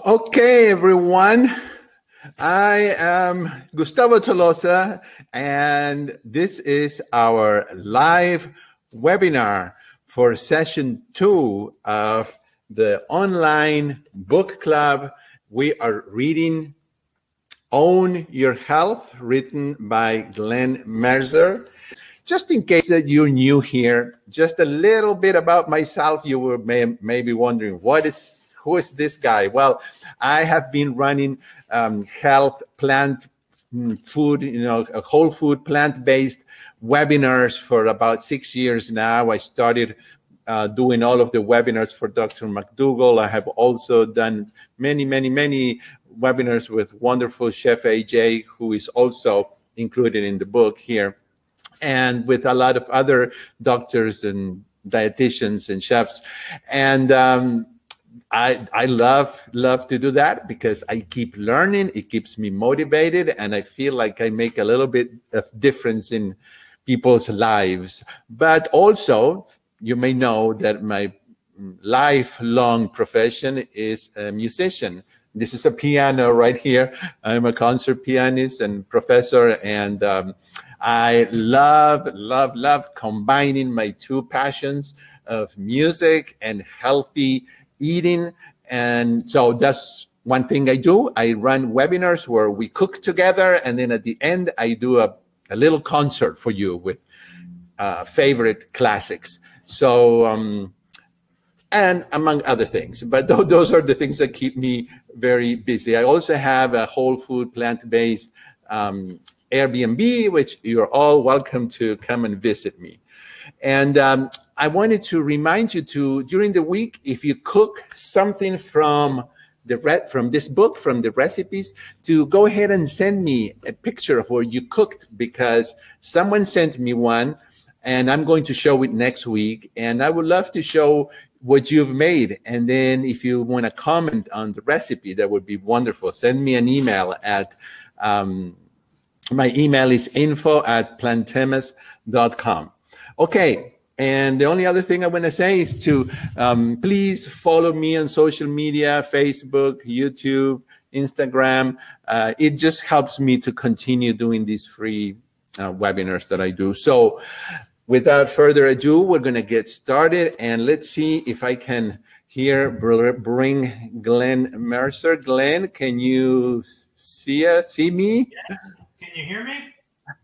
Okay, everyone. I am Gustavo Tolosa, and this is our live webinar for session two of the online book club. We are reading Own Your Health, written by Glen Merzer. Just in case that you're new here, just a little bit about myself. You were may, may be wondering, what is who is this guy? Well, I have been running um, health, plant mm, food, you know, whole food, plant based webinars for about six years now. I started uh, doing all of the webinars for Dr. McDougall. I have also done many, many, many webinars with wonderful Chef AJ, who is also included in the book here, and with a lot of other doctors and dietitians and chefs. And um, I I love love to do that because I keep learning. It keeps me motivated, and I feel like I make a little bit of difference in people's lives. But also, you may know that my lifelong profession is a musician. This is a piano right here. I'm a concert pianist and professor, and um, I love, love, love combining my two passions of music and healthy eating. And so that's one thing I do. I run webinars where we cook together. And then at the end, I do a, a little concert for you with uh, favorite classics. So, um, and among other things, but th- those are the things that keep me very busy. I also have a whole food, plant based um, Airbnb, which you're all welcome to come and visit me. And um, I wanted to remind you to during the week, if you cook something from the re- from this book, from the recipes, to go ahead and send me a picture of where you cooked because someone sent me one, and I'm going to show it next week. And I would love to show what you've made. And then if you want to comment on the recipe, that would be wonderful. Send me an email at um, my email is info at plantemas.com. Okay. And the only other thing I want to say is to um, please follow me on social media Facebook, YouTube, Instagram. Uh, it just helps me to continue doing these free uh, webinars that I do. So, without further ado, we're going to get started and let's see if I can here bring Glen Merzer. Glen, can you see us, see me? Yes. Can you hear me?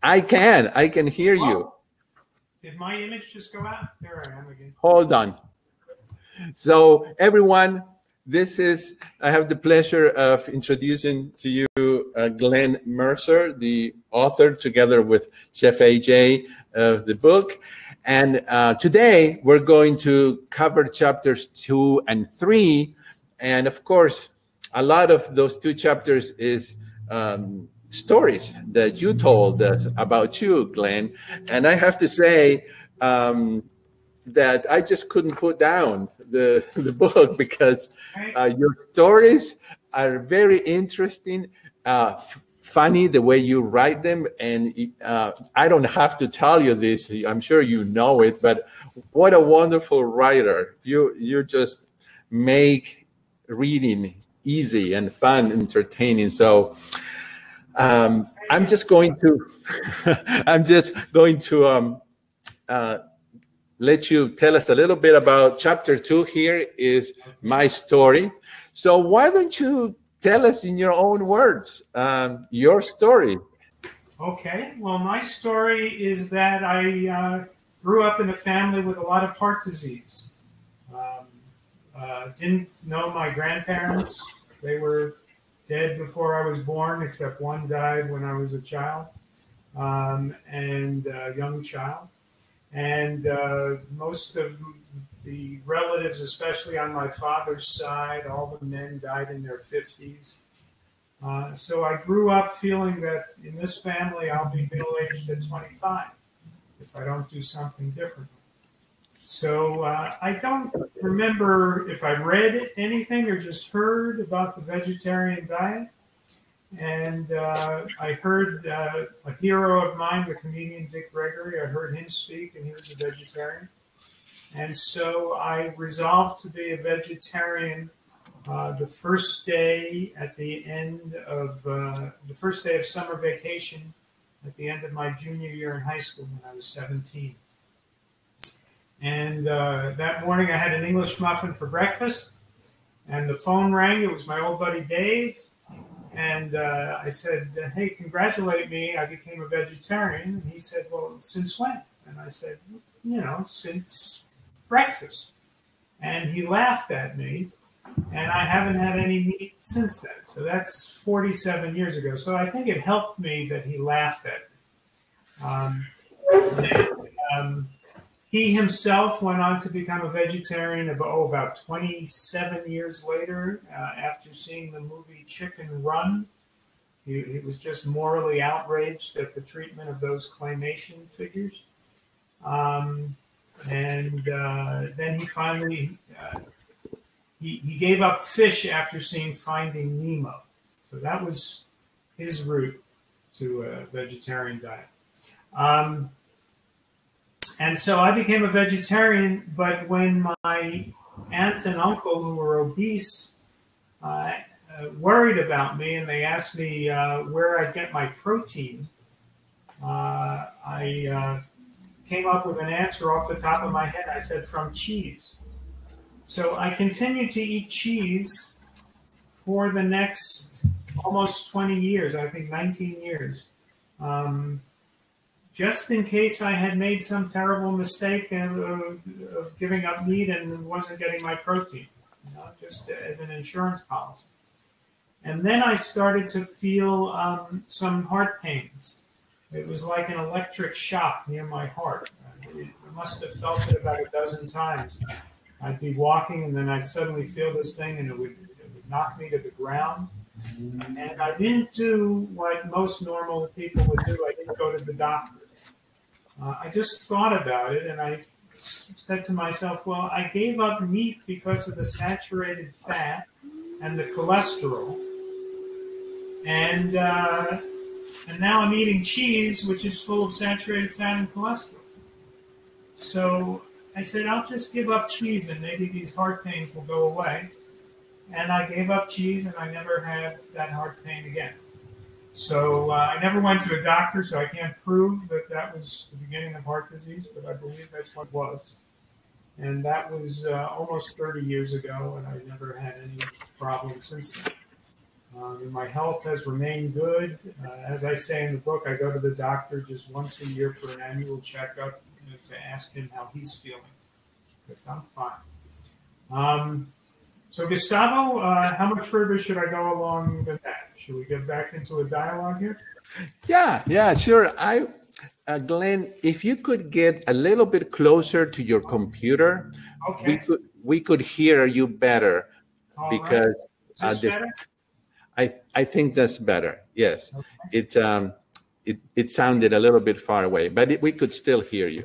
I can. I can hear you. Did my image just go out? There I am again. Hold on. So, everyone, this is, I have the pleasure of introducing to you uh, Glen Merzer, the author, together with Chef AJ of the book. And uh, today we're going to cover chapters two and three. And of course, a lot of those two chapters is um, stories that you told us about you, Glen. And I have to say um, that I just couldn't put down the, the book because uh, your stories are very interesting, uh, funny the way you write them. And uh, I don't have to tell you this, I'm sure you know it, but what a wonderful writer. You, you just make reading easy and fun, entertaining. So, um, I'm just going to, I'm just going to um, uh, let you tell us a little bit about chapter two. Here is my story. So why don't you tell us in your own words um, your story? Okay. Well, my story is that I uh, grew up in a family with a lot of heart disease. Um, uh, didn't know my grandparents. They were dead before I was born, except one died when I was a child um, and a young child. And uh, most of the relatives, especially on my father's side, all the men died in their 50s. Uh, so I grew up feeling that in this family I'll be middle aged at 25 if I don't do something different. So uh, I don't remember if I read anything or just heard about the vegetarian diet. And uh, I heard uh, a hero of mine, the comedian Dick Gregory, I heard him speak, and he was a vegetarian. And so I resolved to be a vegetarian uh, the first day at the end of uh, the first day of summer vacation at the end of my junior year in high school when I was 17. And uh, that morning I had an English muffin for breakfast, and the phone rang. It was my old buddy Dave. And uh, I said, Hey, congratulate me. I became a vegetarian. And he said, Well, since when? And I said, You know, since breakfast. And he laughed at me and I haven't had any meat since then. So that's 47 years ago. So I think it helped me that he laughed at me. Um, and, um, he himself went on to become a vegetarian about, oh, about 27 years later uh, after seeing the movie Chicken Run. He, he, was just morally outraged at the treatment of those claymation figures. Um, and uh, then he finally uh, he, he gave up fish after seeing Finding Nemo. So that was his route to a vegetarian diet. Um, and so I became a vegetarian, but when my aunt and uncle, who were obese, uh, uh, worried about me and they asked me uh, where I get my protein, uh, I uh, came up with an answer off the top of my head. I said, from cheese. So I continued to eat cheese for the next almost 20 years, I think 19 years, um, just in case I had made some terrible mistake of, of, giving up meat and wasn't getting my protein, you know, just as an insurance policy. And then I started to feel um, some heart pains. It was like an electric shock near my heart. I must have felt it about a dozen times. I'd be walking and then I'd suddenly feel this thing and it would, it would knock me to the ground. And I didn't do what most normal people would do. I didn't go to the doctor. Uh, I just thought about it and I said to myself, well, I gave up meat because of the saturated fat and the cholesterol. And, uh, and now I'm eating cheese, which is full of saturated fat and cholesterol. So I said, I'll just give up cheese and maybe these heart pains will go away. And I gave up cheese and I never had that heart pain again. So uh, I never went to a doctor, so I can't prove that that was the beginning of heart disease, but I believe that's what was. And that was uh, almost 30 years ago, and I never had any problems since then. Um, my health has remained good. Uh, as I say in the book, I go to the doctor just once a year for an annual checkup to ask him how he's feeling because I'm fine. Um, so, Gustavo, uh, how much further should I go along with that? Should we get back into a dialogue here? Yeah, yeah, sure. I, uh, Glen, if you could get a little bit closer to your computer, okay. we could we could hear you better All because right. uh, better? I I think that's better. Yes, okay. it um it it sounded a little bit far away, but it, we could still hear you.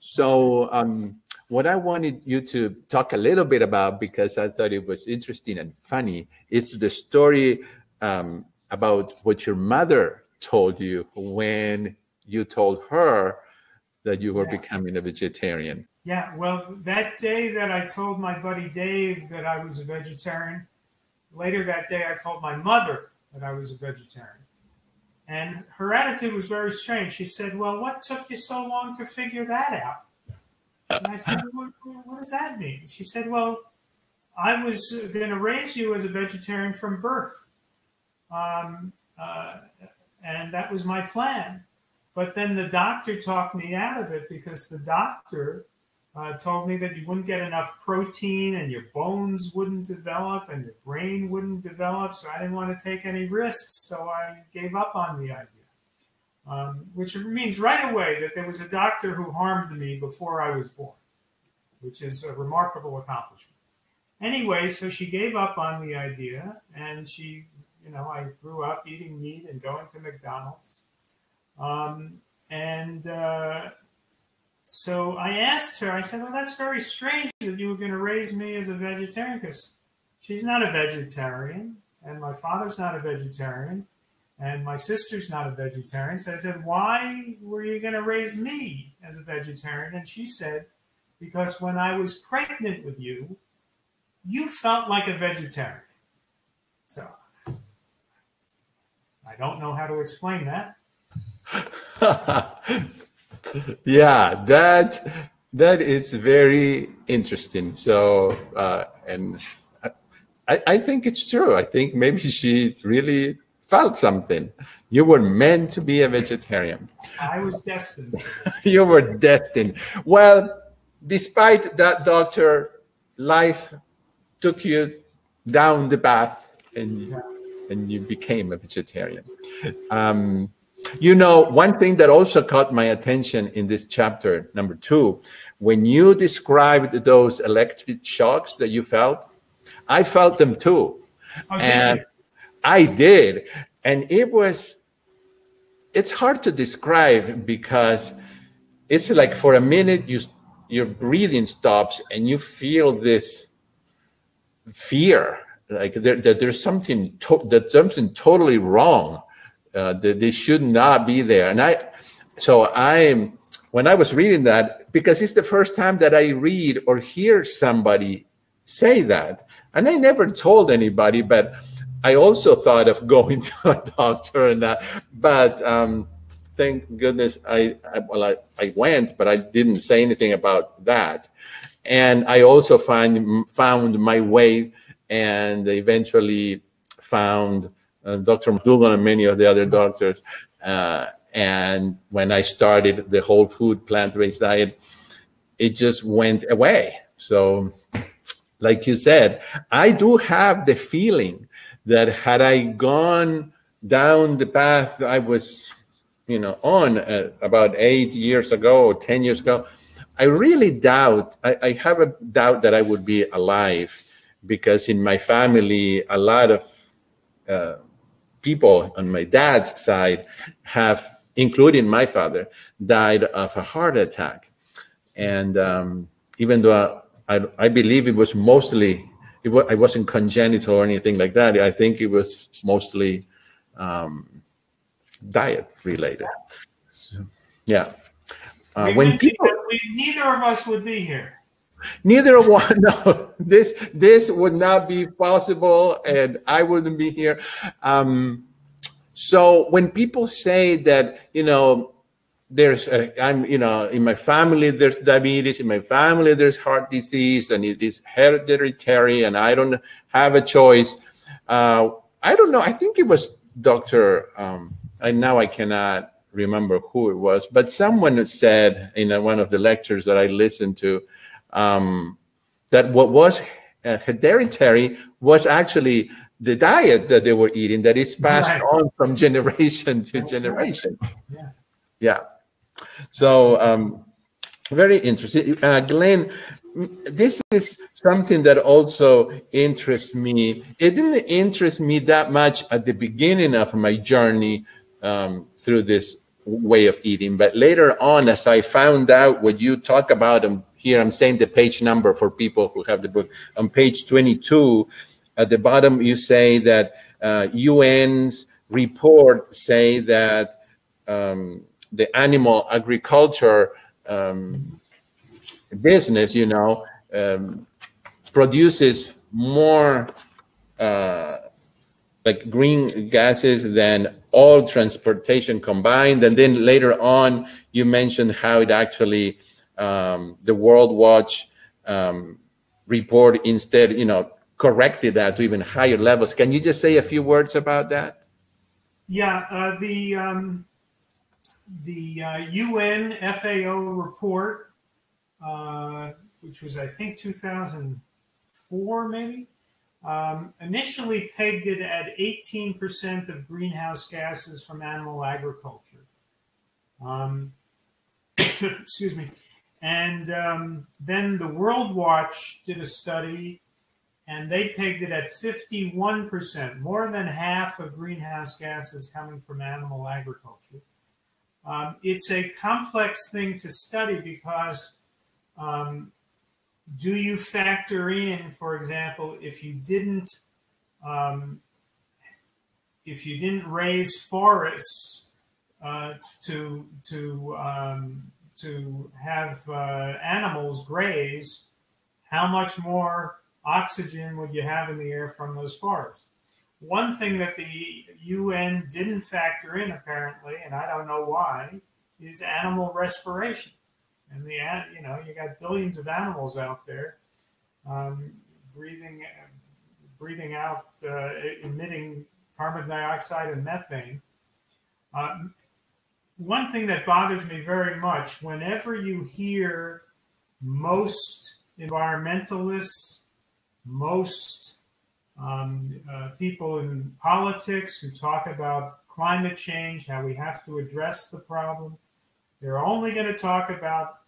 So, um, what I wanted you to talk a little bit about, because I thought it was interesting and funny, it's the story um, about what your mother told you when you told her that you were yeah. becoming a vegetarian. Yeah, well, that day that I told my buddy Dave that I was a vegetarian, later that day I told my mother that I was a vegetarian. And her attitude was very strange. She said, Well, what took you so long to figure that out? And I said, What, what does that mean? She said, Well, I was going to raise you as a vegetarian from birth. Um, uh, and that was my plan. But then the doctor talked me out of it because the doctor uh, told me that you wouldn't get enough protein and your bones wouldn't develop and your brain wouldn't develop. So I didn't want to take any risks. So I gave up on the idea. Um, which means right away that there was a doctor who harmed me before I was born, which is a remarkable accomplishment. Anyway, so she gave up on the idea and she, you know, I grew up eating meat and going to McDonald's. Um, and uh, so I asked her, I said, Well, that's very strange that you were going to raise me as a vegetarian because she's not a vegetarian, and my father's not a vegetarian, and my sister's not a vegetarian. So I said, Why were you going to raise me as a vegetarian? And she said, Because when I was pregnant with you, you felt like a vegetarian. So I don't know how to explain that. yeah, that that is very interesting. So, uh, and I, I think it's true. I think maybe she really felt something. You were meant to be a vegetarian. I was destined. you were destined. Well, despite that, doctor, life took you down the path and yeah. and you became a vegetarian. Um, you know, one thing that also caught my attention in this chapter, number two, when you described those electric shocks that you felt, I felt them too. Oh, and I did. And it was, it's hard to describe because it's like for a minute, you, your breathing stops and you feel this fear like there, there there's something to, that something totally wrong uh, that they should not be there and i so i'm when i was reading that because it's the first time that i read or hear somebody say that and i never told anybody but i also thought of going to a doctor and that but um thank goodness I, I well I, I went but i didn't say anything about that and i also find found my way and eventually found uh, Dr. McDougall and many of the other doctors. Uh, and when I started the whole food plant based diet, it just went away. So, like you said, I do have the feeling that had I gone down the path I was, you know, on uh, about eight years ago or 10 years ago, I really doubt, I, I have a doubt that I would be alive because in my family, a lot of uh, people on my dad's side have, including my father, died of a heart attack. And um, even though I, I, believe it was mostly, it wasn't congenital or anything like that, I think it was mostly um, diet related. So, yeah. Uh, when people, we, neither of us would be here. Neither one. No, this this would not be possible, and I wouldn't be here. Um, so when people say that, you know, there's I'm you know in my family there's diabetes, in my family there's heart disease, and it is hereditary, and I don't have a choice. Uh, I don't know. I think it was Doctor. Um, and now I cannot remember who it was, but someone said in one of the lectures that I listened to um, that what was uh, hereditary was actually the diet that they were eating that is passed right. on from generation to That's generation. Right. Yeah. Yeah. So um, very interesting. Uh, Glen, this is something that also interests me. It didn't interest me that much at the beginning of my journey um, through this way of eating, but later on, as I found out what you talk about and here I'm saying the page number for people who have the book. On page 22, at the bottom, you say that uh, UN's report say that um, the animal agriculture um, business, you know, um, produces more uh, like green gases than all transportation combined. And then later on, you mentioned how it actually um, the World Watch um, report instead, you know, corrected that to even higher levels. Can you just say a few words about that? Yeah, uh, the um, the uh, UN FAO report, uh, which was I think 2004 maybe, um, initially pegged it at 18% of greenhouse gases from animal agriculture. Um, excuse me. And um, then the World Watch did a study and they pegged it at 51%, more than half of greenhouse gases coming from animal agriculture. Um, it's a complex thing to study because um, do you factor in, for example, if you didn't um, if you didn't raise forests uh, to to um, to have uh, animals graze, how much more oxygen would you have in the air from those forests? One thing that the UN didn't factor in, apparently, and I don't know why, is animal respiration. And the you know you got billions of animals out there um, breathing breathing out uh, emitting carbon dioxide and methane. Um, one thing that bothers me very much whenever you hear most environmentalists, most um, uh, people in politics who talk about climate change, how we have to address the problem, they're only going to talk about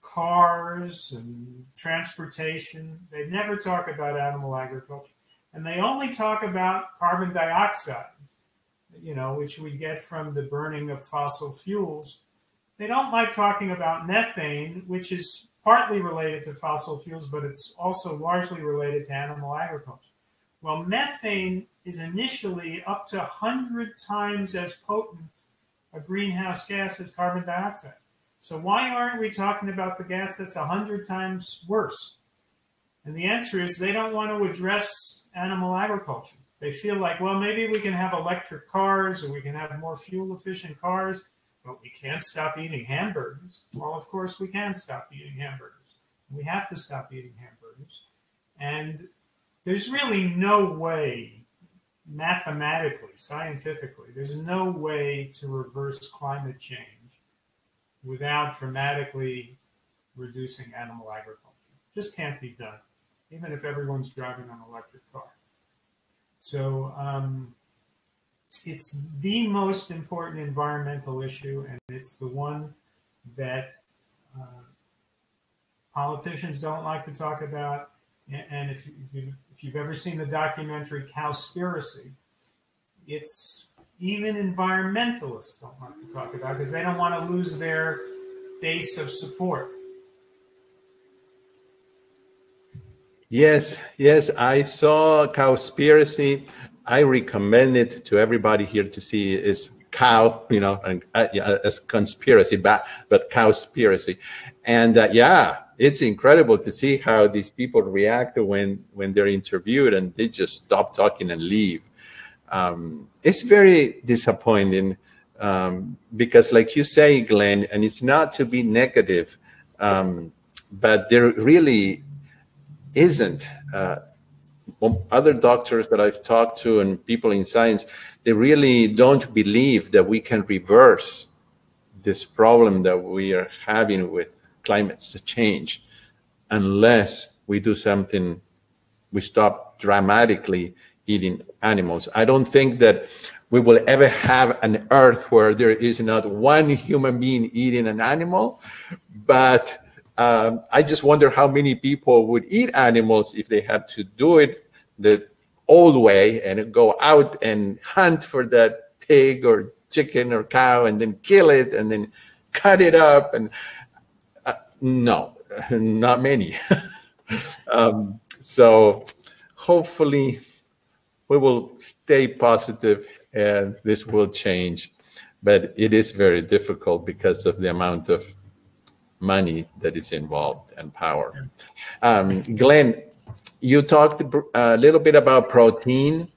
cars and transportation. They never talk about animal agriculture. And they only talk about carbon dioxide, you know, which we get from the burning of fossil fuels. They don't like talking about methane, which is partly related to fossil fuels, but it's also largely related to animal agriculture. Well, methane is initially up to 100 times as potent a greenhouse gas as carbon dioxide. So why aren't we talking about the gas that's 100 times worse? And the answer is they don't want to address animal agriculture. They feel like, well, maybe we can have electric cars or we can have more fuel efficient cars, but we can't stop eating hamburgers. Well, of course, we can stop eating hamburgers. We have to stop eating hamburgers. And there's really no way, mathematically, scientifically, there's no way to reverse climate change without dramatically reducing animal agriculture. Just can't be done, even if everyone's driving an electric car. So um, it's the most important environmental issue, and it's the one that uh, politicians don't like to talk about. And if, you, ever seen the documentary Cowspiracy, it's even environmentalists don't want to talk about because they don't want to lose their base of support. Yes, yes, I saw Cowspiracy. I recommend it to everybody here to see. Is cow, you know, and uh, yeah, as conspiracy, but but Cowspiracy, and uh, yeah, it's incredible to see how these people react when when they're interviewed and they just stop talking and leave um, it's very disappointing um, because, like you say, Glen, and it's not to be negative, um, but there really isn't. Uh, other doctors that I've talked to and people in science, they really don't believe that we can reverse this problem that we are having with climate change unless we do something, we stop dramatically eating animals. I don't think that we will ever have an earth where there is not one human being eating an animal, but um, I just wonder how many people would eat animals if they had to do it the old way and go out and hunt for that pig or chicken or cow and then kill it and then cut it up and no, not many. um, so hopefully we will stay positive and this will change. But it is very difficult because of the amount of money that is involved and power. Um, Glen, you talked a little bit about protein,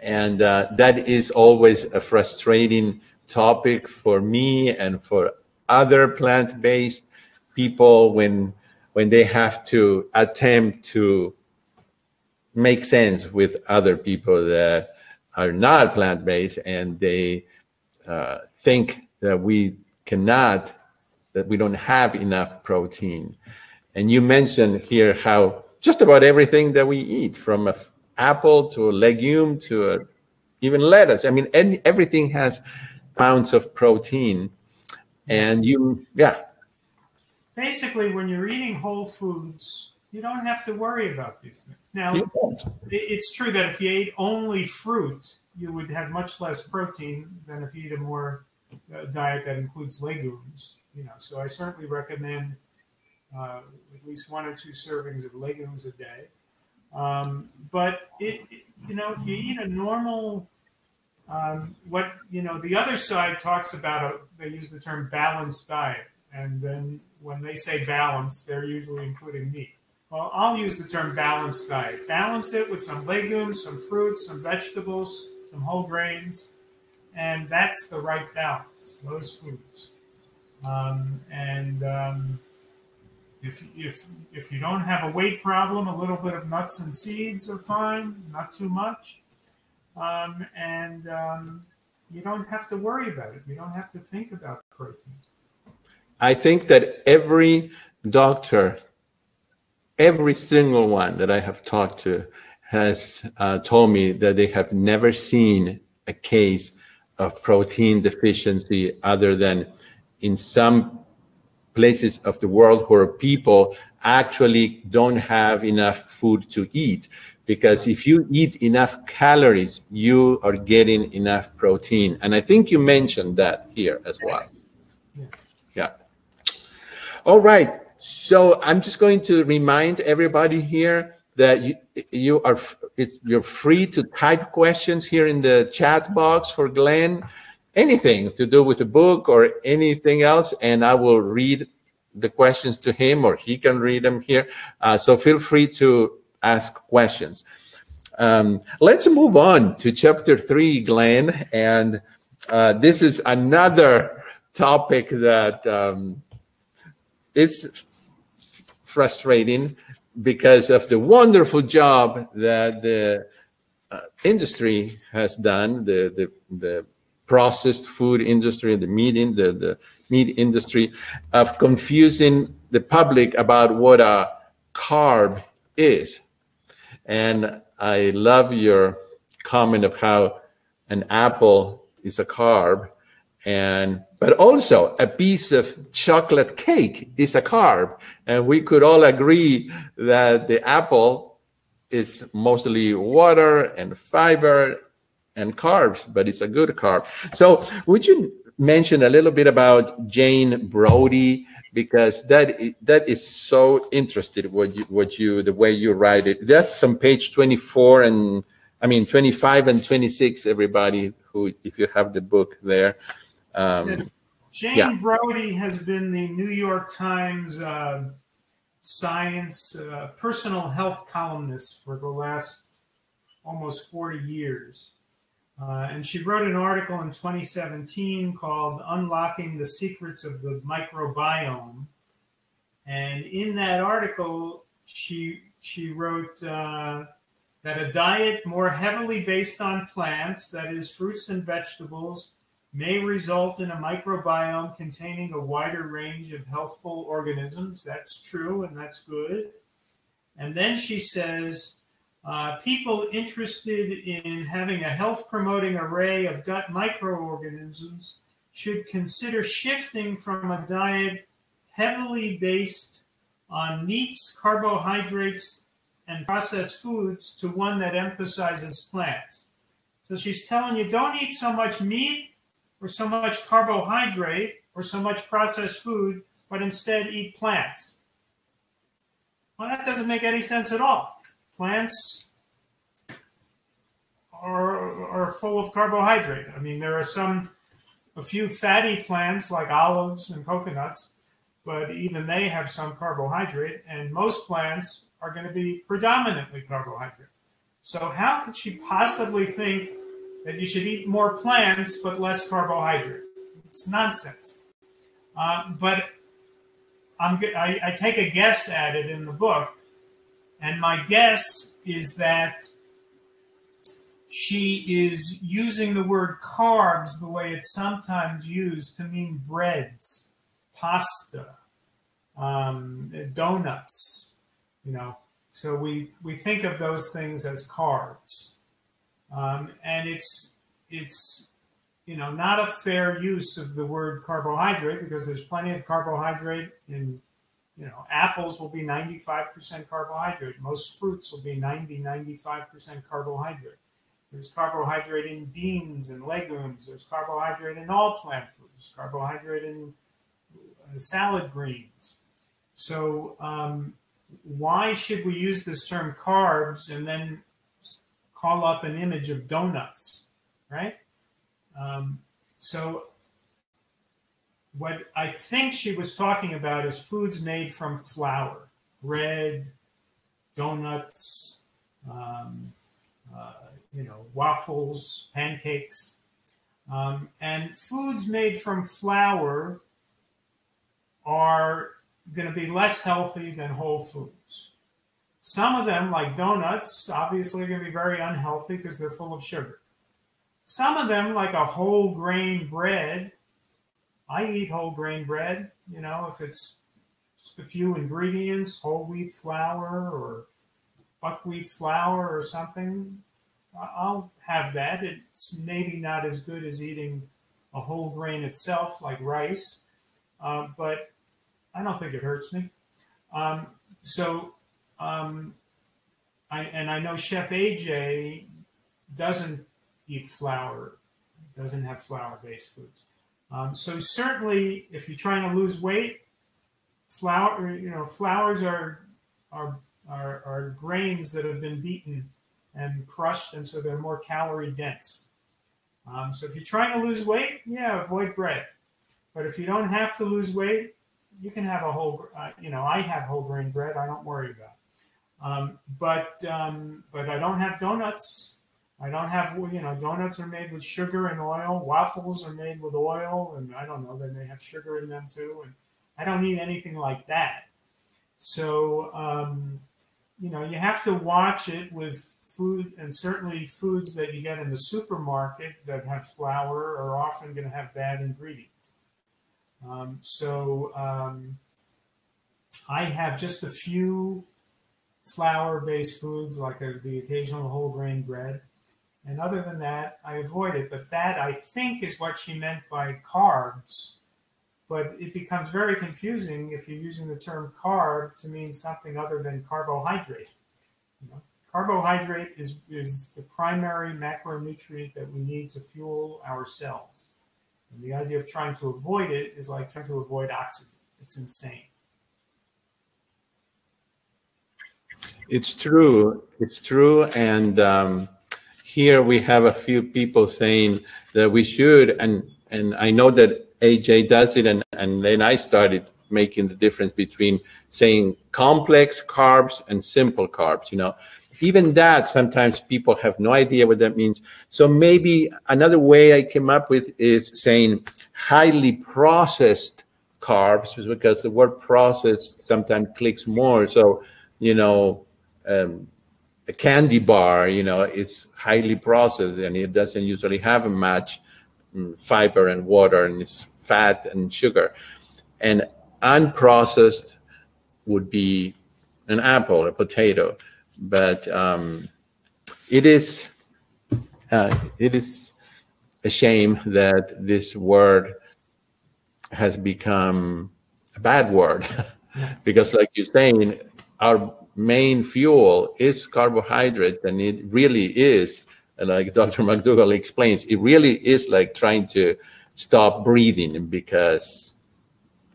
and uh, that is always a frustrating topic for me and for other plant-based people when when they have to attempt to make sense with other people that are not plant based and they uh, think that we cannot, that we don't have enough protein. And you mentioned here how just about everything that we eat, from an apple to a legume to a, even lettuce, I mean, any, everything has pounds of protein. And you, yeah. Basically, when you're eating whole foods, you don't have to worry about these things. Now, it's true that if you ate only fruit, you would have much less protein than if you eat a more uh, diet that includes legumes. You know, so I certainly recommend uh, at least one or two servings of legumes a day. Um, but it, it, you know, if you eat a normal, um, what you know, the other side talks about. A, they use the term balanced diet, and then when they say balanced, they're usually including meat well, I'll use the term balanced diet. Balance it with some legumes, some fruits, some vegetables, some whole grains, and that's the right balance, those foods. Um, and um, if, if, if you don't have a weight problem, a little bit of nuts and seeds are fine, not too much. Um, and um, you don't have to worry about it. You don't have to think about protein. I think that every doctor, every single one that I have talked to, has uh, told me that they have never seen a case of protein deficiency other than in some places of the world where people actually don't have enough food to eat. Because if you eat enough calories, you are getting enough protein. And I think you mentioned that here as well. Yeah. All right. So I'm just going to remind everybody here that you, you are you're free to type questions here in the chat box for Glen anything to do with the book or anything else, and I will read the questions to him or he can read them here. Uh, so feel free to ask questions. Um, let's move on to chapter three, Glen. And uh, this is another topic that um, is frustrating because of the wonderful job that the uh, industry has done, the, the, the processed food industry, the meat, in, the, the meat industry, of confusing the public about what a carb is. And I love your comment of how an apple is a carb and but also a piece of chocolate cake is a carb and we could all agree that the apple is mostly water and fiber and carbs, but it's a good carb. So would you mention a little bit about Jane Brody? Because that that is so interesting what you what you the way you write it. That's on page 24 and I mean 25 and 26, everybody who if you have the book there. Um, yes. Jane yeah. Brody has been the New York Times uh, science uh, personal health columnist for the last almost 40 years. Uh, and she wrote an article in 2017 called Unlocking the Secrets of the Microbiome. And in that article, she, she wrote uh, that a diet more heavily based on plants, that is, fruits and vegetables, may result in a microbiome containing a wider range of healthful organisms. That's true and that's good. And then she says, uh, people interested in having a health promoting array of gut microorganisms should consider shifting from a diet heavily based on meats, carbohydrates, and processed foods to one that emphasizes plants. So she's telling you don't eat so much meat or so much carbohydrate or so much processed food, but instead eat plants. Well, that doesn't make any sense at all. Plants are, are full of carbohydrate. I mean, there are some, a few fatty plants like olives and coconuts, but even they have some carbohydrate, and most plants are going to be predominantly carbohydrate. So, how could she possibly think that you should eat more plants but less carbohydrate? It's nonsense. Uh, but I, I take a guess at it in the book, and my guess is that she is using the word carbs the way it's sometimes used to mean breads, pasta, um, donuts, you know. So we, we think of those things as carbs. Um, and it's, it's, you know, not a fair use of the word carbohydrate because there's plenty of carbohydrate in you know, apples will be 95% carbohydrate. Most fruits will be 90, 95% carbohydrate. There's carbohydrate in beans and legumes. There's carbohydrate in all plant foods. Carbohydrate in uh, salad greens. So, um, why should we use this term carbs and then call up an image of donuts, right? Um, so, what I think she was talking about is foods made from flour, bread, donuts, um, uh, you know, waffles, pancakes, um, and foods made from flour are going to be less healthy than whole foods. Some of them, like donuts, obviously are going to be very unhealthy because they're full of sugar. Some of them, like a whole grain bread, I eat whole grain bread, you know, if it's just a few ingredients, whole wheat flour or buckwheat flour or something, I'll have that. It's maybe not as good as eating a whole grain itself, like rice, uh, but I don't think it hurts me. Um, so, um, I, and I know Chef AJ doesn't eat flour, doesn't have flour-based foods. Um, so certainly, if you're trying to lose weight, flour, you know, flours are are are, are grains that have been beaten and crushed, and so they're more calorie dense. Um, so if you're trying to lose weight, yeah, avoid bread. But if you don't have to lose weight, you can have a whole. Uh, you know, I have whole grain bread. I don't worry about. Um, but um, but I don't have donuts. I don't have you know donuts are made with sugar and oil. Waffles are made with oil, and I don't know they may have sugar in them too. And I don't need anything like that. So um, you know you have to watch it with food, and certainly foods that you get in the supermarket that have flour are often going to have bad ingredients. Um, so um, I have just a few flour-based foods like a, the occasional whole grain bread. And other than that, I avoid it. But that, I think, is what she meant by carbs. But it becomes very confusing if you're using the term carb to mean something other than carbohydrate. You know? Carbohydrate is, is the primary macronutrient that we need to fuel our cells. And the idea of trying to avoid it is like trying to avoid oxygen. It's insane. It's true. It's true. And um, here we have a few people saying that we should, and and I know that AJ does it, and and then I started making the difference between saying complex carbs and simple carbs. You know, even that sometimes people have no idea what that means so maybe another way i came up with is saying highly processed carbs because the word processed sometimes clicks more so you know um, a candy bar you know it's highly processed and it doesn't usually have much um, fiber and water and it's fat and sugar. And unprocessed would be an apple a potato but um, it is uh, it is a shame that this word has become a bad word. Because like you're saying our main fuel is carbohydrate and it really is and like dr mcdougall explains it really is like trying to stop breathing because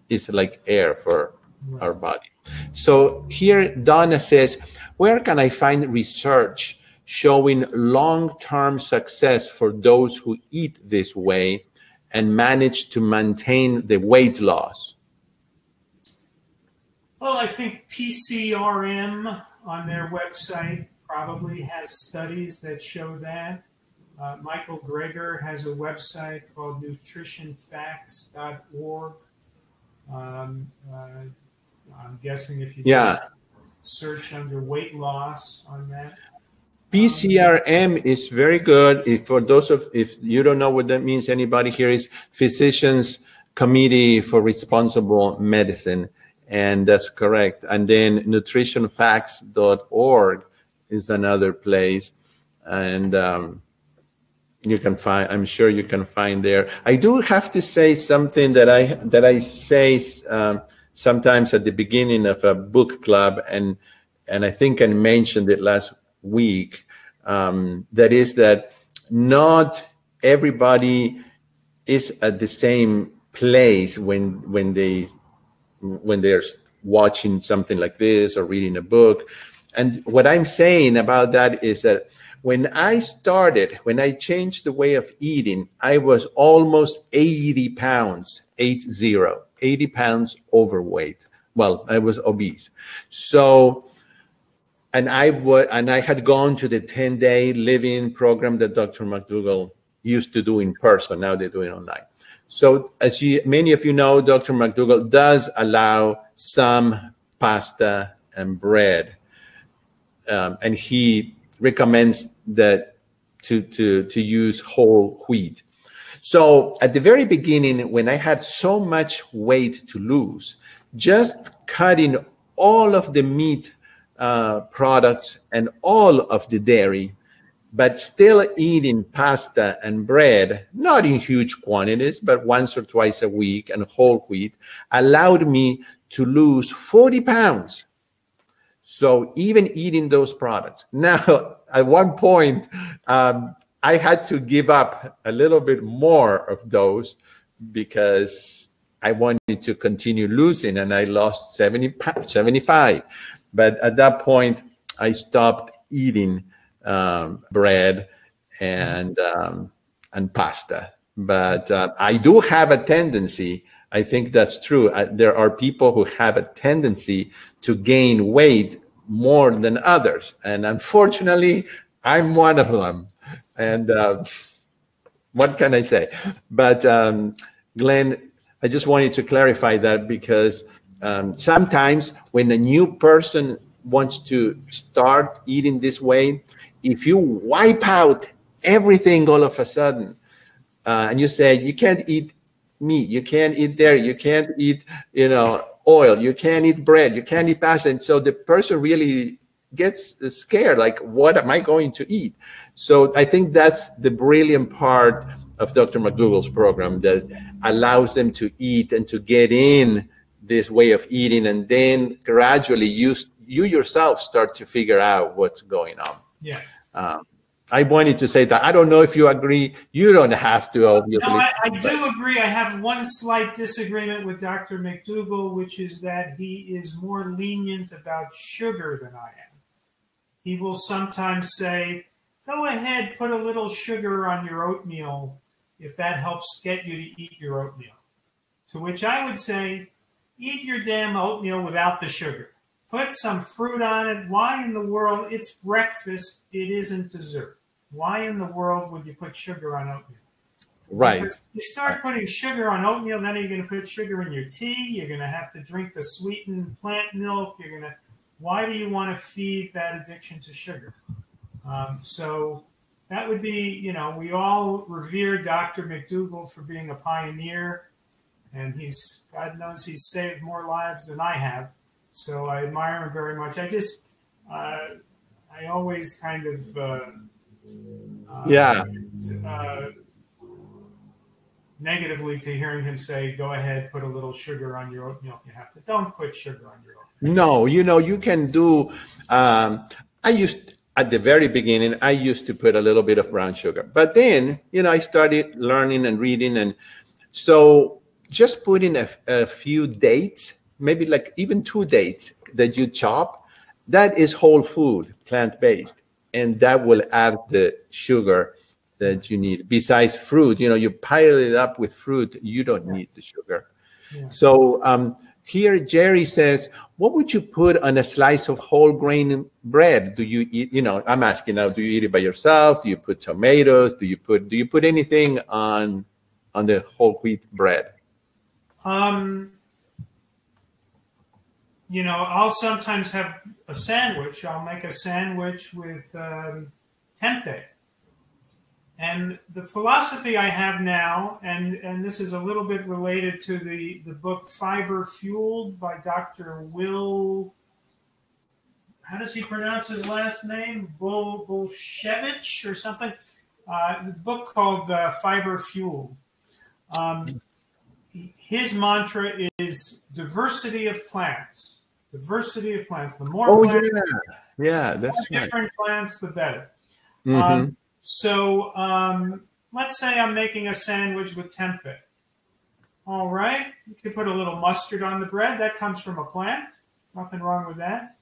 it's like air for right. our body so here donna says where can I find research showing long term success for those who eat this way and manage to maintain the weight loss? Well, I think PCRM on their website probably has studies that show that. Uh, Michael Greger has a website called nutritionfacts.org. Um, uh, I'm guessing if you yeah search under weight loss on that. PCRM is very good. If for those of if you don't know what that means, anybody here is Physicians Committee for Responsible Medicine, and that's correct. And then nutritionfacts.org is another place, and um, you can find. I'm sure you can find there. I do have to say something that I that I say. Um, sometimes at the beginning of a book club, and and I think I mentioned it last week. Um, that is that not everybody is at the same place when when they when they're watching something like this or reading a book. And what I'm saying about that is that when I started, when I changed the way of eating, I was almost 80 pounds, eight zero. 80 pounds overweight. Well, I was obese. So and I would, and I had gone to the 10 day living program that Dr. McDougall used to do in person. Now they're doing online. So, as you, many of you know, Dr. McDougall does allow some pasta and bread, um, and he recommends that to to to use whole wheat. So, at the very beginning, when I had so much weight to lose, just cutting all of the meat uh, products and all of the dairy but still eating pasta and bread, not in huge quantities, but once or twice a week and whole wheat, allowed me to lose 40 pounds. So even eating those products. Now, at one point, um, I had to give up a little bit more of those because I wanted to continue losing and I lost 70, 75. But at that point, I stopped eating um, bread and um, and pasta. But uh, I do have a tendency. I think that's true. I, there are people who have a tendency to gain weight more than others, and unfortunately, I'm one of them. And uh, what can I say? But um, Glen, I just wanted to clarify that because um, sometimes when a new person wants to start eating this way, if you wipe out everything all of a sudden, uh, and you say you can't eat meat, you can't eat dairy, you can't eat, you know, oil, you can't eat bread, you can't eat pasta, and so the person really gets scared, like, what am I going to eat? So I think that's the brilliant part of Dr. McDougall's program that allows them to eat and to get in this way of eating, and then gradually you you yourself start to figure out what's going on. Yeah. Um, I wanted to say that. I don't know if you agree. You don't have to, obviously. No, I, I do agree. I have one slight disagreement with Dr. McDougall, which is that he is more lenient about sugar than I am. He will sometimes say, go ahead, put a little sugar on your oatmeal if that helps get you to eat your oatmeal. To which I would say, eat your damn oatmeal without the sugar. Put some fruit on it. Why in the world? It's breakfast. It isn't dessert. Why in the world would you put sugar on oatmeal? Right. Because you start putting sugar on oatmeal, then you're going to put sugar in your tea. You're going to have to drink the sweetened plant milk. You're going to. Why do you want to feed that addiction to sugar? Um, so that would be, you know, we all revere Dr. McDougall for being a pioneer, and he's God knows he's saved more lives than I have. So I admire him very much. I just, uh, I always kind of, uh, uh, yeah, uh, negatively to hearing him say, "Go ahead, put a little sugar on your oatmeal if you have to." Don't put sugar on your oatmeal. No, you know you can do. Um, I used at the very beginning. I used to put a little bit of brown sugar, but then you know I started learning and reading, and so just putting a, a few dates maybe like even two dates that you chop, that is whole food, plant based, and that will add the sugar that you need. Besides fruit, you know, you pile it up with fruit, you don't need the sugar. Yeah. So um, here, Jerry says, what would you put on a slice of whole grain bread? Do you eat? You know, I'm asking now. Do you eat it by yourself? Do you put tomatoes? Do you put Do you put anything on on the whole wheat bread? Um, you know, I'll sometimes have a sandwich. I'll make a sandwich with um, tempeh. And the philosophy I have now, and, and this is a little bit related to the, the book Fiber Fueled by Dr. Will, how does he pronounce his last name? Bul, Bulsiewicz or something? Uh, the book called uh, Fiber Fueled. Um, his mantra is diversity of plants diversity of plants. The more oh, plants, yeah, yeah, that's right. different plants, the better. Mm-hmm. Um, so um, let's say I'm making a sandwich with tempeh. All right, you could put a little mustard on the bread. That comes from a plant. Nothing wrong with that.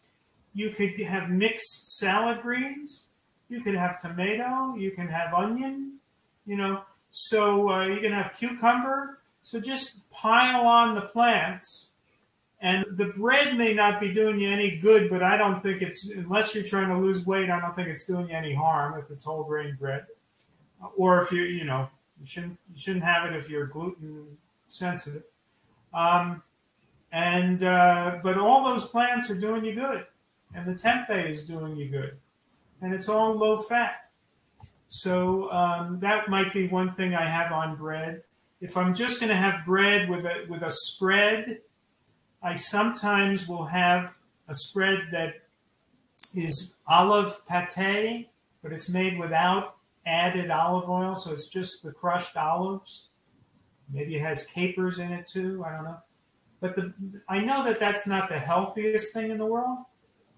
You could have mixed salad greens. You could have tomato. You can have onion. You know, so uh, you can have cucumber. So just pile on the plants And the bread may not be doing you any good, but I don't think it's, unless you're trying to lose weight, I don't think it's doing you any harm if it's whole grain bread. Or if you, you know, you shouldn't, you shouldn't have it if you're gluten sensitive. Um, and, uh, but all those plants are doing you good. And the tempeh is doing you good. And it's all low fat. So um, that might be one thing I have on bread. If I'm just going to have bread with a with a spread, I sometimes will have a spread that is olive pate, but it's made without added olive oil, so it's just the crushed olives. Maybe it has capers in it too. I don't know. But the, I know that that's not the healthiest thing in the world.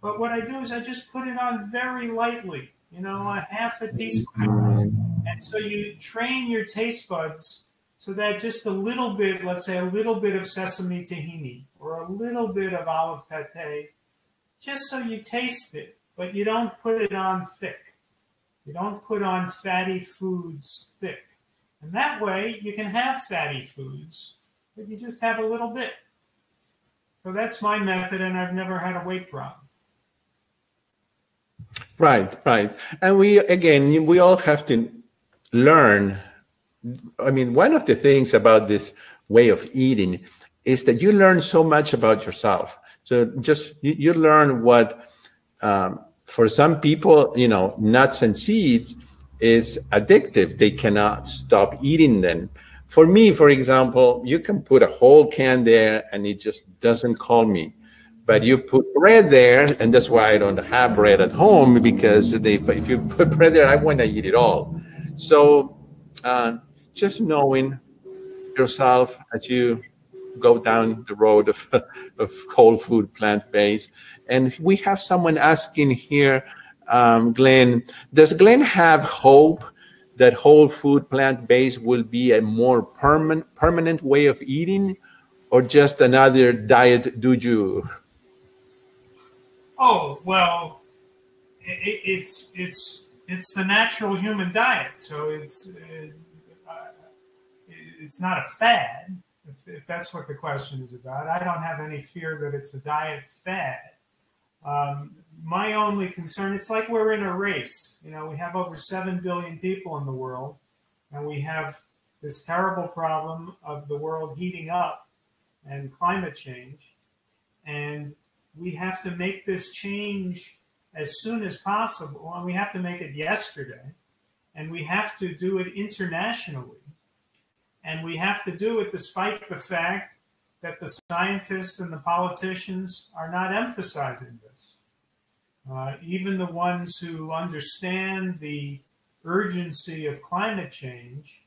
But what I do is I just put it on very lightly, you know, a half a teaspoon. Mm-hmm. And so you train your taste buds so that just a little bit, let's say a little bit of sesame tahini or a little bit of olive pate, just so you taste it, but you don't put it on thick. You don't put on fatty foods thick. And that way you can have fatty foods, but you just have a little bit. So that's my method, and I've never had a weight problem. Right, right. And we, again, we all have to learn. I mean, one of the things about this way of eating is that you learn so much about yourself. So just you, you learn what, um, for some people, you know, nuts and seeds is addictive. They cannot stop eating them. For me, for example, you can put a whole can there and it just doesn't call me but you put bread there, and that's why I don't have bread at home because they, if you put bread there, I want to eat it all. So uh, just knowing yourself as you go down the road of, of whole food, plant based. And we have someone asking here, um, Glen, does Glen have hope that whole food, plant based will be a more permanent permanent way of eating, or just another diet do you Oh well, it, it's it's it's the natural human diet, so it's uh, it's not a fad. If, if, that's what the question is about, I don't have any fear that it's a diet fad. Um, my only concern, it's like we're in a race. You know, we have over seven billion people in the world, and we have this terrible problem of the world heating up and climate change, and we have to make this change as soon as possible, and we have to make it yesterday, and we have to do it internationally. And we have to do it despite the fact that the scientists and the politicians are not emphasizing this. Uh, even the ones who understand the urgency of climate change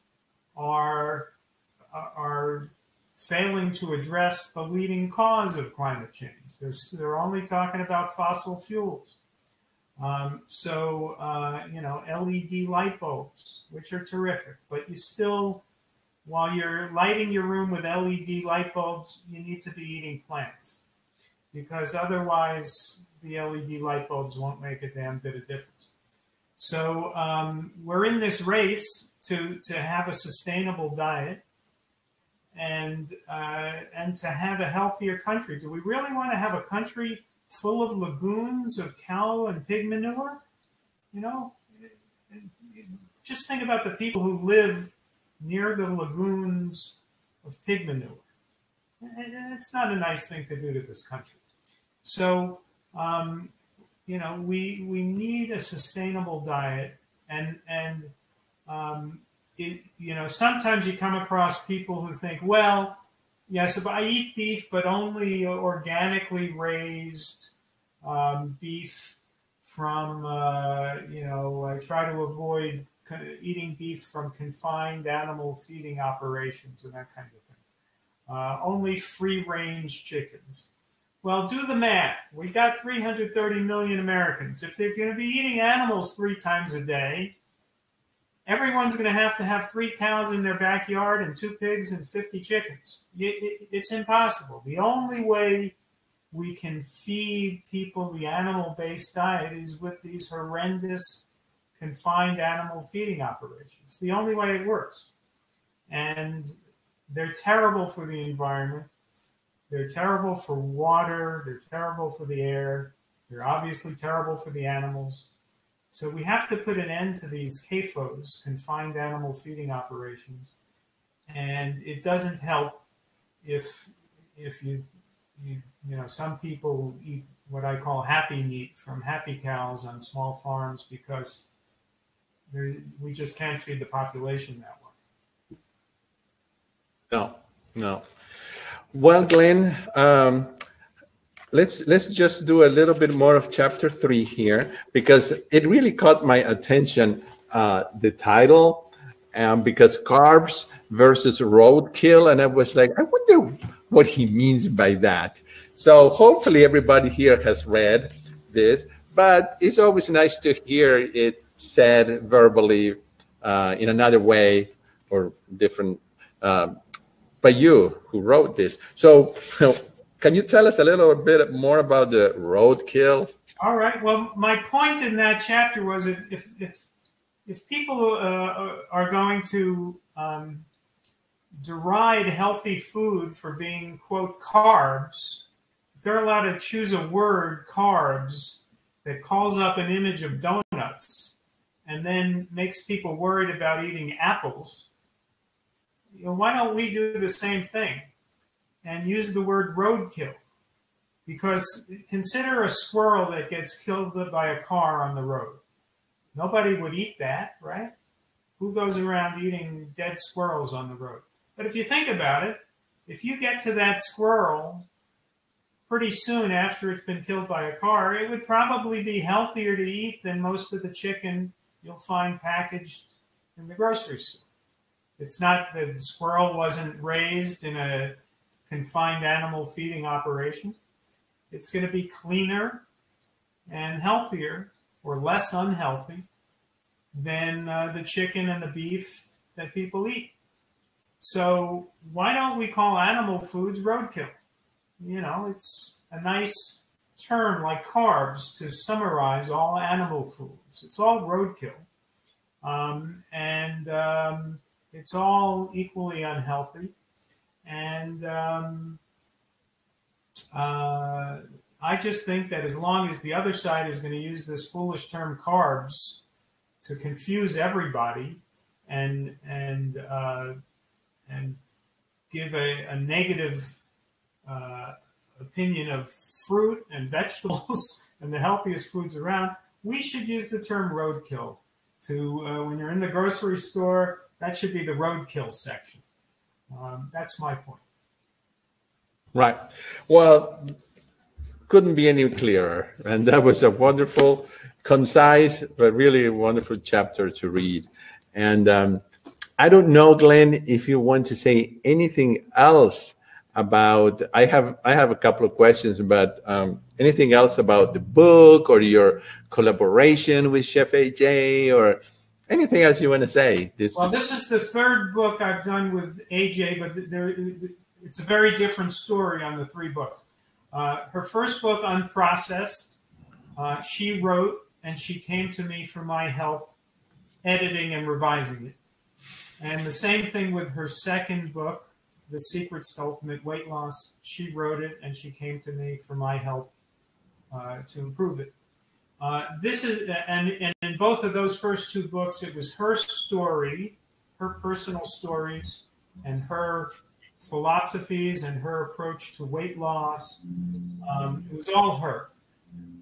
are, are failing to address the leading cause of climate change. They're, they're only talking about fossil fuels. Um, so, uh, you know, LED light bulbs, which are terrific, but you still, while you're lighting your room with LED light bulbs, you need to be eating plants because otherwise the LED light bulbs won't make a damn bit of difference. So um, we're in this race to, to have a sustainable diet and uh, and to have a healthier country. Do we really want to have a country full of lagoons of cow and pig manure? You know, just think about the people who live near the lagoons of pig manure. It's not a nice thing to do to this country. So, um, you know, we we need a sustainable diet, and and um, it, you know, sometimes you come across people who think, well, yes, if I eat beef, but only organically raised um, beef from, uh, you know, I try to avoid eating beef from confined animal feeding operations and that kind of thing. Uh, only free range chickens. Well, do the math. We've got 330 million Americans. If they're going to be eating animals three times a day, everyone's going to have to have three cows in their backyard and two pigs and 50 chickens. It's impossible. The only way we can feed people the animal based diet is with these horrendous confined animal feeding operations. The only way it works. And they're terrible for the environment. They're terrible for water. They're terrible for the air. They're obviously terrible for the animals. So we have to put an end to these CAFOs, confined animal feeding operations. And it doesn't help if if you you, you know some people eat what I call happy meat from happy cows on small farms because we just can't feed the population that way. No, no. Well, Glen, um, let's let's just do a little bit more of chapter three here because it really caught my attention. Uh, the title, um, because carbs versus roadkill, and I was like, I wonder what he means by that. So hopefully everybody here has read this, but it's always nice to hear it said verbally uh, in another way or different um, by you who wrote this. So, can you tell us a little bit more about the roadkill? All right. Well, my point in that chapter was if if if, if people uh, are going to um, deride healthy food for being quote carbs, if they're allowed to choose a word carbs that calls up an image of donuts and then makes people worried about eating apples you know, why don't we do the same thing and use the word roadkill? Because consider a squirrel that gets killed by a car on the road. Nobody would eat that, right? Who goes around eating dead squirrels on the road? But if you think about it, if you get to that squirrel pretty soon after it's been killed by a car, it would probably be healthier to eat than most of the chicken you'll find packaged in the grocery store. It's not that the squirrel wasn't raised in a confined animal feeding operation. It's going to be cleaner and healthier or less unhealthy than uh, the chicken and the beef that people eat. So why don't we call animal foods roadkill? You know, it's a nice term like carbs to summarize all animal foods. It's all roadkill. Um, and um, it's all equally unhealthy. And um, uh, I just think that as long as the other side is going to use this foolish term carbs to confuse everybody and and uh, and give a, a negative uh, opinion of fruit and vegetables and the healthiest foods around, we should use the term roadkill to uh, when you're in the grocery store that should be the roadkill section. Um, that's my point. Right. Well, couldn't be any clearer. And that was a wonderful, concise, but really wonderful chapter to read. And um, I don't know, Glen, if you want to say anything else about. I have I have a couple of questions, but um, anything else about the book or your collaboration with Chef AJ or anything else you want to say? This well, is... this is the third book I've done with AJ, but there, it's a very different story on the three books. Uh, her first book, Unprocessed, uh, she wrote and she came to me for my help editing and revising it. And the same thing with her second book, The Secrets to Ultimate Weight Loss. She wrote it and she came to me for my help uh, to improve it. Uh, this is, and, and in both of those first two books, it was her story, her personal stories, and her philosophies and her approach to weight loss. Um, it was all her,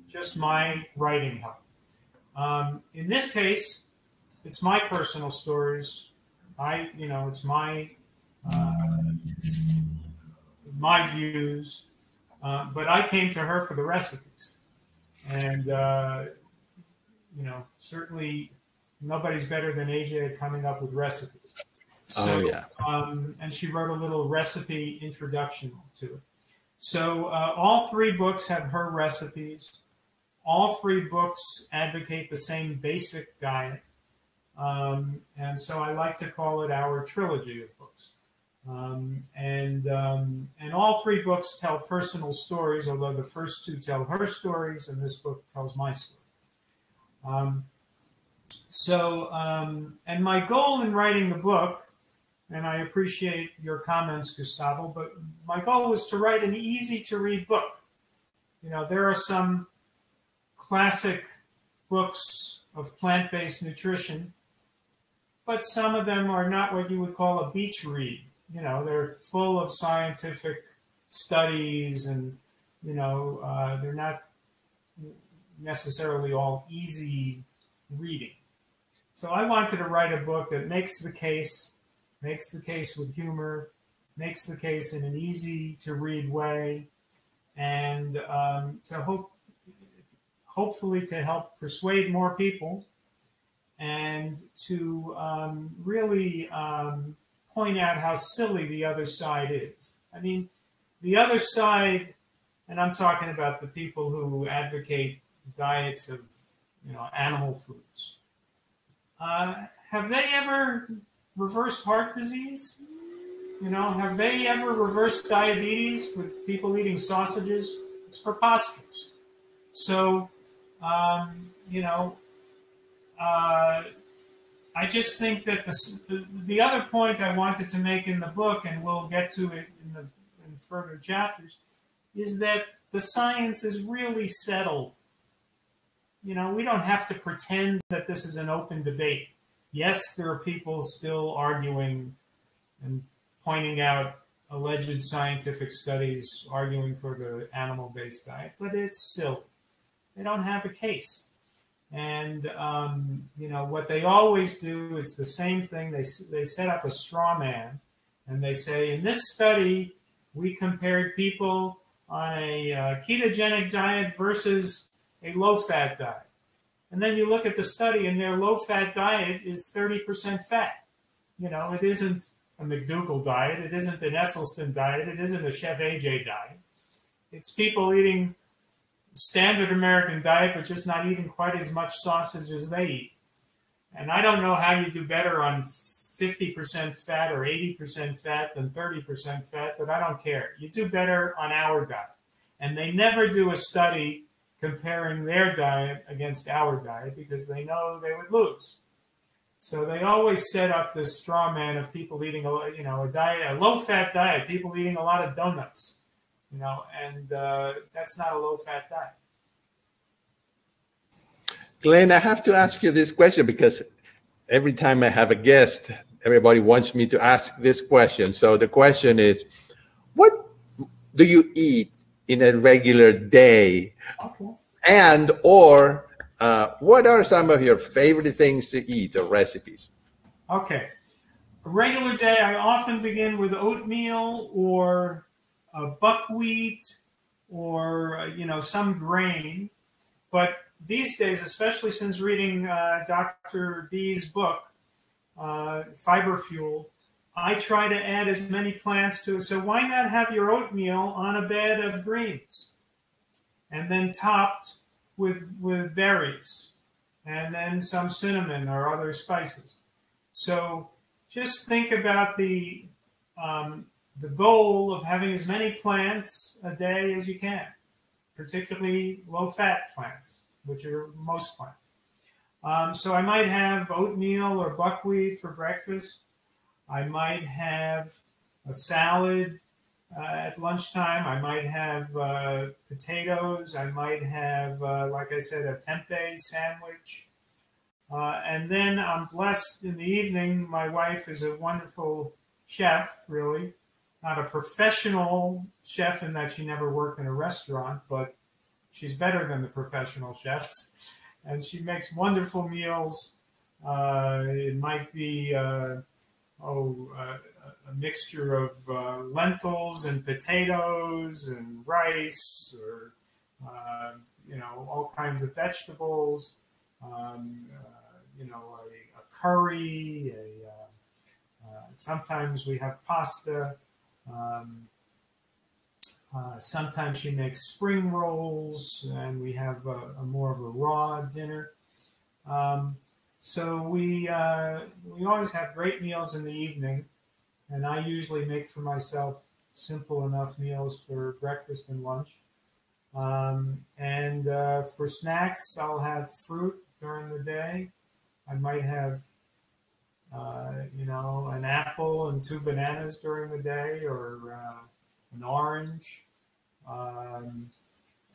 just my writing help. Um, in this case, it's my personal stories. I, you know, it's my uh, my views, uh, but I came to her for the recipes and uh, you know certainly nobody's better than AJ at coming up with recipes. Oh, so, oh yeah. Um, and she wrote a little recipe introduction to it. So uh, all three books have her recipes. All three books advocate the same basic diet. Um, and so I like to call it our trilogy of books. Um, and um, and all three books tell personal stories, although the first two tell her stories, and this book tells my story. Um, so, um, and my goal in writing the book and I appreciate your comments, Gustavo. But my goal was to write an easy to read book. You know, there are some classic books of plant based nutrition, but some of them are not what you would call a beach read. You know, they're full of scientific studies and, you know, uh, they're not necessarily all easy reading. So I wanted to write a book that makes the case makes the case with humor, makes the case in an easy to read way, and um, to hope, hopefully, to help persuade more people and to um, really um, point out how silly the other side is. I mean, the other side, and I'm talking about the people who advocate diets of, you know, animal foods. Uh, have they ever reversed heart disease? You know, have they ever reversed diabetes with people eating sausages? It's preposterous. So, um, you know, uh, I just think that the, the other point I wanted to make in the book, and we'll get to it in the in further chapters, is that the science is really settled. You know, we don't have to pretend that this is an open debate yes, there are people still arguing and pointing out alleged scientific studies arguing for the animal based diet, but it's silly. They don't have a case. And, um, you know, what they always do is the same thing. They, they set up a straw man and they say, in this study, we compared people on a uh, ketogenic diet versus a low fat diet. And then you look at the study, and their low fat diet is 30% fat. You know, it isn't a McDougall diet, it isn't an Esselstyn diet, it isn't a Chef AJ diet. It's people eating standard American diet, but just not eating quite as much sausage as they eat. And I don't know how you do better on 50% fat or 80% fat than 30% fat, but I don't care. You do better on our diet. And they never do a study comparing their diet against our diet because they know they would lose. So they always set up this straw man of people eating a you know a diet, a low fat diet, people eating a lot of donuts, you know, and uh, that's not a low fat diet. Glen, I have to ask you this question because every time I have a guest, everybody wants me to ask this question. So the question is, what do you eat in a regular day okay. and or uh, what are some of your favorite things to eat or recipes okay a regular day i often begin with oatmeal or buckwheat or uh, you know some grain but these days especially since reading uh, dr b's book uh, fiber fuel I try to add as many plants to it. So why not have your oatmeal on a bed of greens and then topped with, with berries and then some cinnamon or other spices. So just think about the, um, the goal of having as many plants a day as you can, particularly low fat plants, which are most plants. Um, so I might have oatmeal or buckwheat for breakfast I might have a salad uh, at lunchtime. I might have uh, potatoes. I might have, uh, like I said, a tempeh sandwich. Uh, and then I'm blessed in the evening. My wife is a wonderful chef, really. Not a professional chef in that she never worked in a restaurant, but she's better than the professional chefs. And she makes wonderful meals. Uh, it might be uh, oh, uh, a mixture of uh, lentils and potatoes and rice, or uh, you know, all kinds of vegetables. Um, uh, you know, a, a curry. A, uh, sometimes we have pasta. Um, sometimes she makes spring rolls, and we have a, a more of a raw dinner. Um, so we uh, we always have great meals in the evening, and I usually make for myself simple enough meals for breakfast and lunch. Um, and uh, for snacks, I'll have fruit during the day. I might have uh, you know, an apple and two bananas during the day, or uh, an orange, um,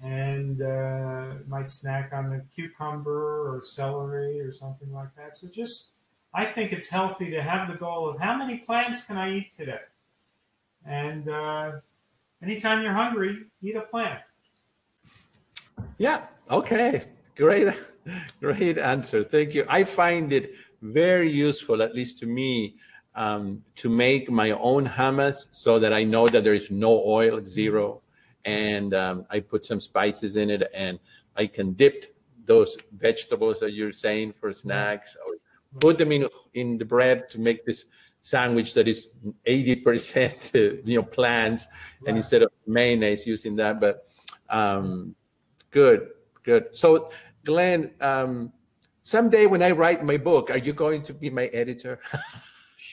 and uh, might snack on a cucumber or celery or something like that. So just, I think it's healthy to have the goal of how many plants can I eat today, and uh, anytime you're hungry, eat a plant. Yeah. Okay. Great. Great answer. Thank you. I find it very useful, at least to me, um, to make my own hummus so that I know that there is no oil, zero, and um, I put some spices in it, and I can dip those vegetables that you're saying for snacks, or put them in in the bread to make this sandwich that is 80% you know plants and instead of mayonnaise using that but um, good good. So glen um, someday when i write my book are you going to be my editor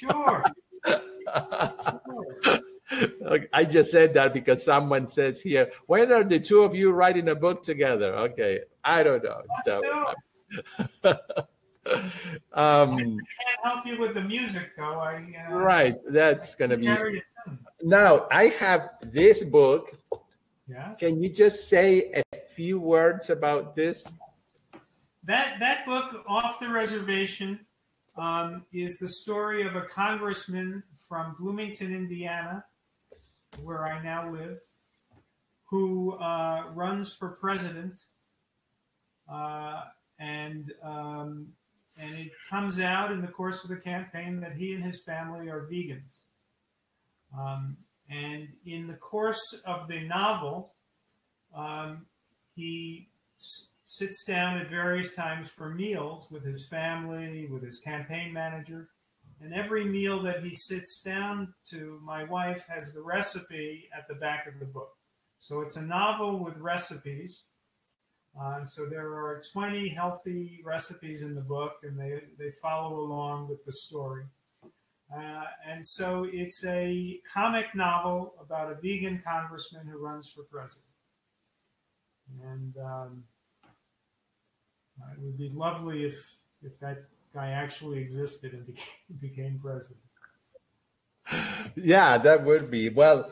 sure, I just said that because someone says here, when are the two of you writing a book together? Okay, I don't know. So, um, I can't help you with the music, though. I uh, right. That's gonna be. Now I have this book. Yes. Can you just say a few words about this? That that book, off the reservation, um, is the story of a congressman from Bloomington, Indiana, where I now live, who uh, runs for president. Uh, and um, and it comes out in the course of the campaign that he and his family are vegans. Um, and in the course of the novel, um, he sits down at various times for meals with his family, with his campaign manager. And every meal that he sits down to, my wife has the recipe at the back of the book. So it's a novel with recipes. Uh, so there are 20 healthy recipes in the book, and they, they follow along with the story. Uh, and so it's a comic novel about a vegan congressman who runs for president. And um, it would be lovely if, if that guy actually existed and became, became president. Yeah, that would be. Well,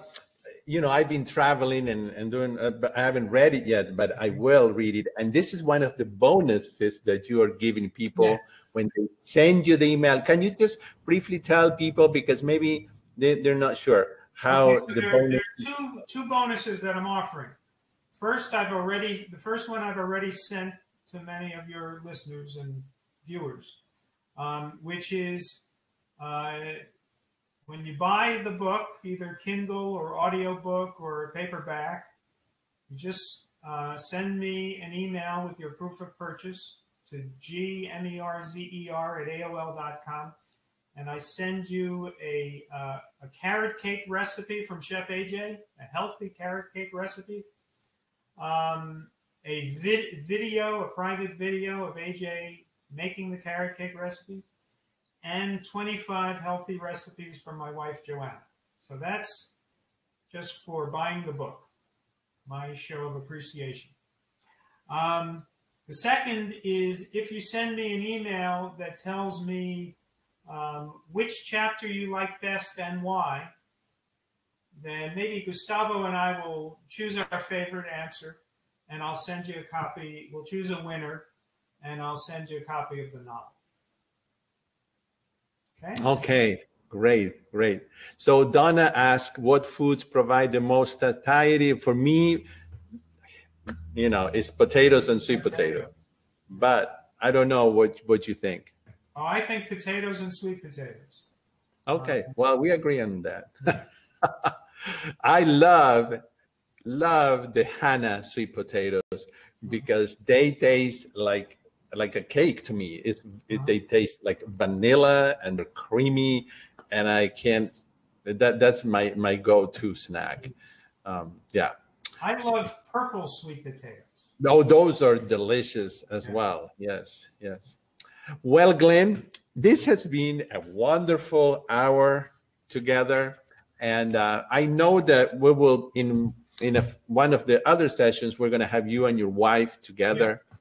you know, I've been traveling and, and doing, uh, but I haven't read it yet, but I will read it. And this is one of the bonuses that you are giving people yeah. when they send you the email. Can you just briefly tell people, because maybe they, they're not sure how okay, so the there, bonus- there are two, two bonuses that I'm offering. First, I've already, the first one I've already sent to many of your listeners and viewers, um, which is, uh, when you buy the book, either Kindle or audiobook or paperback, you just uh, send me an email with your proof of purchase to gmerzer at aol.com. And I send you a, uh, a carrot cake recipe from Chef AJ, a healthy carrot cake recipe, um, a vid- video, a private video of AJ making the carrot cake recipe, and 25 healthy recipes from my wife, Joanna. So that's just for buying the book, my show of appreciation. Um, the second is if you send me an email that tells me um, which chapter you like best and why, then maybe Gustavo and I will choose our favorite answer and I'll send you a copy. We'll choose a winner and I'll send you a copy of the novel. Okay. Okay. Great, great. So Donna asked, "What foods provide the most satiety?" For me, you know, it's potatoes and sweet potato. But I don't know what what you think. Oh, I think potatoes and sweet potatoes. Okay, uh, well, we agree on that. I love love the Hannah sweet potatoes because they taste like like a cake to me. It's it, uh-huh. they taste like vanilla and they're creamy, and I can't. That that's my my go to snack. Um, yeah. I love purple sweet potatoes. No, those are delicious as yeah. well. Yes, yes. Well, Glen, this has been a wonderful hour together, and uh, I know that we will in in a, one of the other sessions we're going to have you and your wife together. Yeah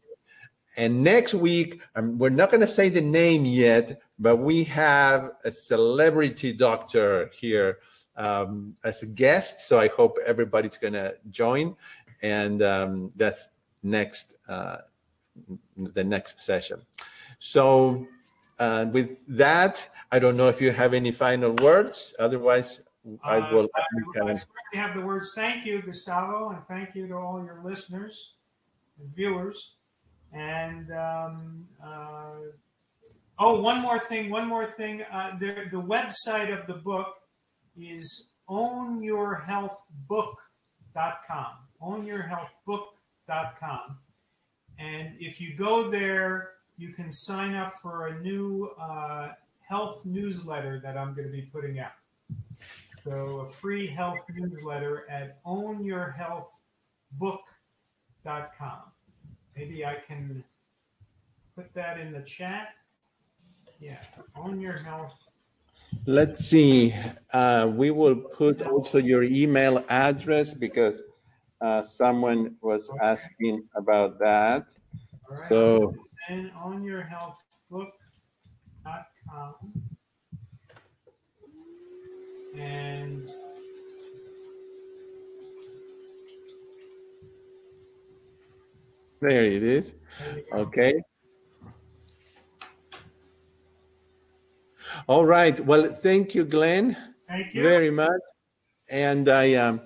And next week, um, we're not going to say the name yet, but we have a celebrity doctor here um, as a guest. So I hope everybody's going to join. And um, that's next, uh, the next session. So uh, with that, I don't know if you have any final words. Otherwise, I Uh, will. I I certainly have the words thank you, Gustavo, and thank you to all your listeners and viewers. And um, uh, oh, one more thing, one more thing. Uh, the, the website of the book is ownyourhealthbook.com. Ownyourhealthbook.com. And if you go there, you can sign up for a new uh, health newsletter that I'm going to be putting out. So a free health newsletter at ownyourhealthbook.com. Maybe I can put that in the chat. Yeah, own your health. Let's see. Uh, we will put also your email address because uh, someone was Okay. asking about that. All right. So and ownyourhealthbook.com. And there it is. there. Okay. All right. Well, thank you, Glen. Thank you. very much. And I, um,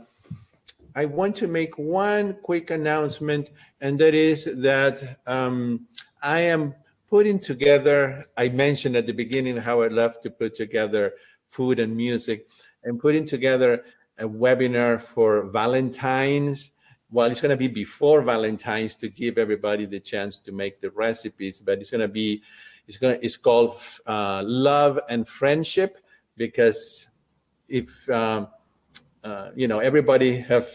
I want to make one quick announcement, and that is that um, I am putting together. I mentioned at the beginning how I love to put together food and music, and putting together a webinar for Valentine's. Well, it's going to be before Valentine's to give everybody the chance to make the recipes, but it's going to be, it's going to, it's called uh, Love and Friendship because if um, uh, you know everybody have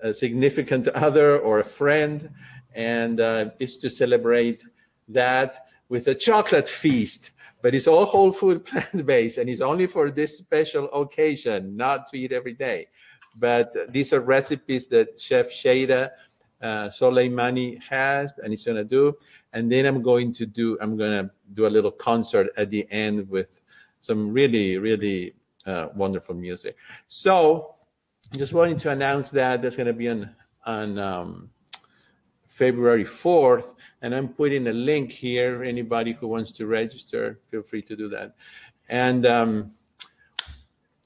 a significant other or a friend and uh, it's to celebrate that with a chocolate feast. But it's all whole food plant based and it's only for this special occasion not to eat every day but these are recipes that chef shayda uh, soleymani has and he's going to do and then i'm going to do i'm to do a little concert at the end with some really really uh, wonderful music. So, just wanted to announce that that's going to be on on um, February fourth, and I'm putting a link here. Anybody who wants to register, feel free to do that. And um,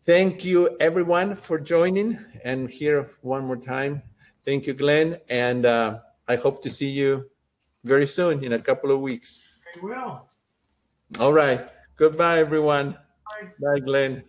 thank you, everyone, for joining. And here one more time, thank you, Glen, and uh, I hope to see you very soon in a couple of weeks. Very well. All right. Goodbye, everyone. Bye. Bye, Glen.